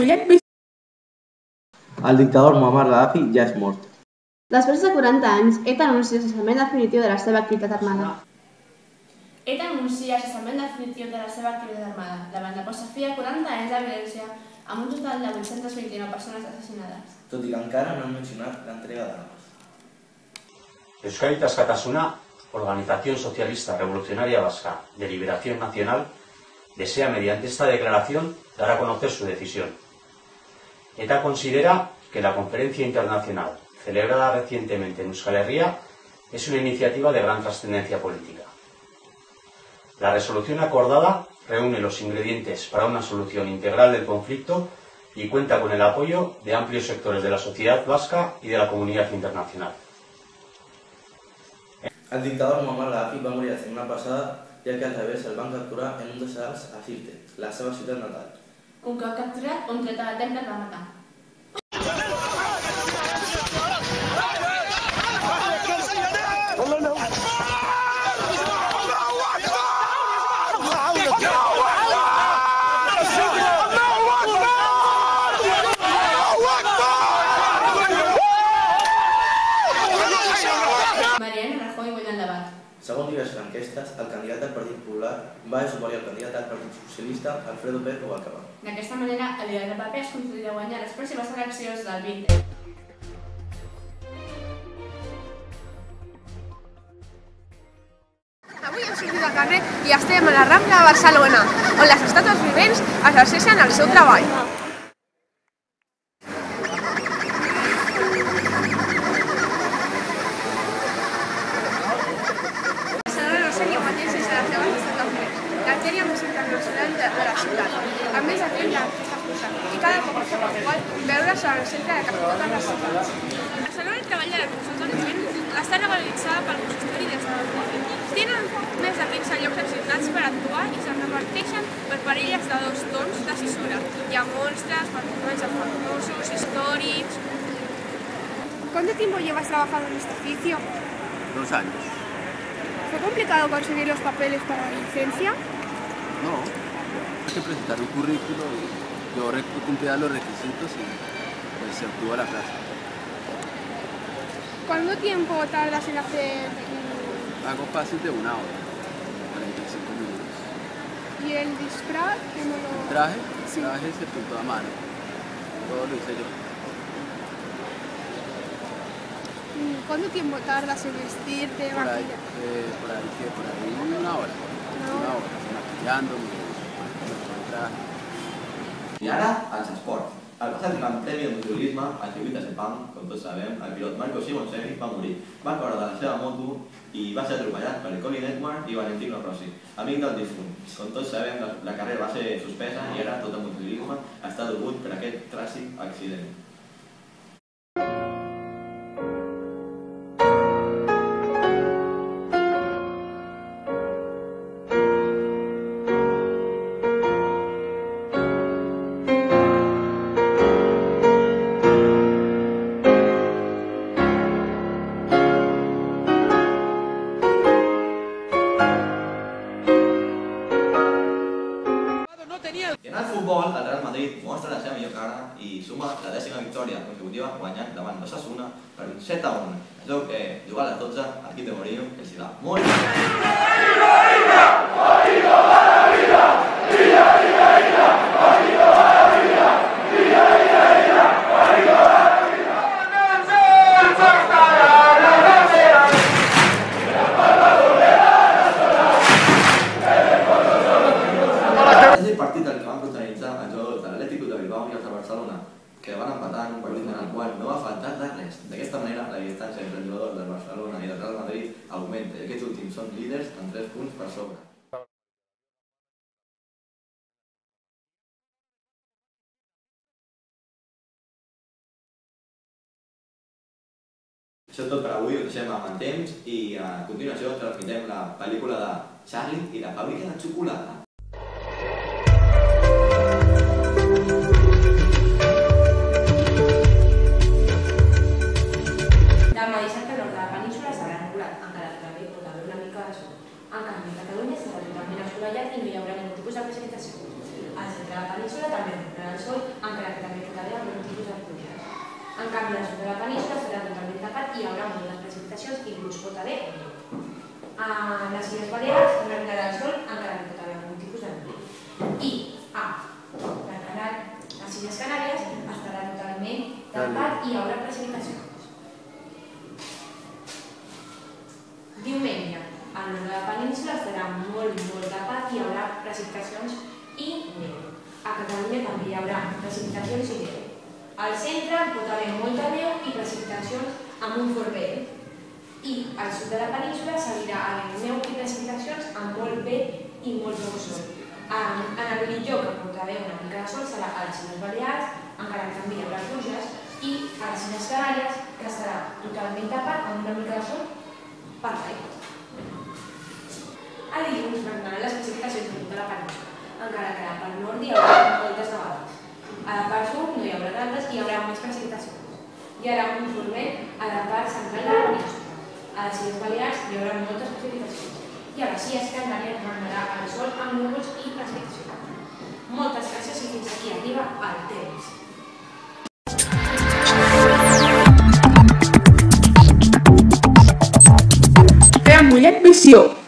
Mollet El dictador Muammar Gaddafi ja és mort. Després de 40 anys, ETA anuncia el cessament definitiu de la seva activitat armada. ETA anuncia el cessament definitiu de la seva activitat armada. La banda posa fi a 40 anys de violència amb un total de 829 persones assassinades. tot i que encara no han mencionat l'entrega d'armes. Euskadi Askatasuna, Organización Socialista Revolucionaria Vasca de Liberación Nacional, desea mediante esta declaración dar a conocer su decisión. ETA considera que la conferencia internacional celebrada recientemente en Euskal Herria es una iniciativa de gran trascendencia política. La resolución acordada reúne los ingredientes para una solución integral del conflicto y cuenta con el apoyo de amplios sectores de la sociedad vasca y de la comunidad internacional. El dictador Muammar Gaddafi va morir la setmana passada ja que al revés el van capturar en un salts a Sirte, la seva ciutat natal. Un cop capturat, un tret a la temple el va matar. Mariano Rajoy guanya el debat. Segons diverses enquestes, el candidat del Partit Popular va superior al candidat del Partit Socialista, Alfredo Pérez Rubalcaba. D'aquesta manera, el líder del PP es considera guanyar les pròximes eleccions del 20. Avui hem sortit al carrer i estem a la Rambla de Barcelona, on les estàtues vivents exerceixen el seu treball. Barcelona no seria un mateix sense les seves estàtues vivents, l'artèria més internacional de de la ciutat. A més temps l'artista fusta i cada cop és qual veure's en el centre de quasi totes les ciutats. Barcelona treballa de consultori vivent està regularitzada pel consistori des de 2020. Tenen més de 15 llocs assignats per actuar i se'n reparteixen per parelles de dos tons de cissura. Hi ha monstres, personatges famosos, històrics... ¿Cuánto tiempo llevas trabajando en este oficio? Dos años. ¿Fue complicado conseguir los papeles para la licencia? No, hay que presentar un currículo y yo cumplía los requisitos y pues se obtuvo la plaza. ¿Cuánto tiempo tardas en hacer Hago pases de una hora, 45 minutos. y el disfraz? ¿Cómo lo... Traje, Sí. traje se pintó a mano. Todo lo hice yo. ¿Cuánto tiempo tardas en vestirte, Por ahí, eh, por ahí, por ahí una hora. El traje. I ara, als esports. Al passat Gran Premi de Motociclisme, al circuit de Sepang, com tots sabem, el pilot Marco Simonsevic va morir. Va caure de la seva moto i va ser atropellat per Colin Edwards i Valentino Rossi, amic del difunt. Com tots sabem, la, carrera va ser suspesa i ara tot el motociclisme està degut per aquest tràgic accident. I suma la dècima victòria consecutiva guanyant davant l'Osasuna per un 7 a 1. Es veu que jugar a les 12, aquí de que s'hi va molt bé. És el partit del que van protagonitzar els jugadors de l'Atlético de Bilbao i els de Barcelona, que van empatar en el qual no va faltar de res. D'aquesta manera, la distància entre els jugadors del Barcelona i del Real Madrid augmenta i aquests últims són líders amb 3 punts per sobre. Això és tot per avui, ho deixem amb el temps i a continuació transmitem la pel·lícula de Charlie i la fàbrica de xocolata. La península també entrarà el sol, encara que també pot haver algun tipus de pluges. En canvi, al sud de la península estarà totalment tapat i hi haurà moltes precipitacions i inclús pot haver. A les Illes Balears no entrarà el sol, encara que pot haver algun tipus de neu. I a la Canal, les Illes Canàries estarà totalment tapat i hi haurà precipitacions. Diumenge, al nord de la península estarà molt, molt tapat i hi haurà precipitacions i neu. A Catalunya també hi haurà precipitacions i neu. Al centre pot haver molta neu i precipitacions amb un fort vent. I al sud de la península seguirà havent neu i precipitacions amb molt vent i molt poc sol. En, en el millor que pot haver una mica de sol serà a les Illes Balears, encara que també hi haurà pluges, i a les Illes Canàries, que estarà totalment tapat amb una mica de sol Perfecte. A dilluns vindran les precipitacions de tota la península, encara que part nord hi haurà moltes nevades. A la part sud no hi haurà tantes i hi haurà més precipitacions. Hi haurà un forment a la part central de la península. A les Illes Balears hi haurà moltes precipitacions. I a les Illes Canàries mandarà el sol amb núvols i precipitacions. Moltes gràcies i fins aquí arriba el temps. Mollet.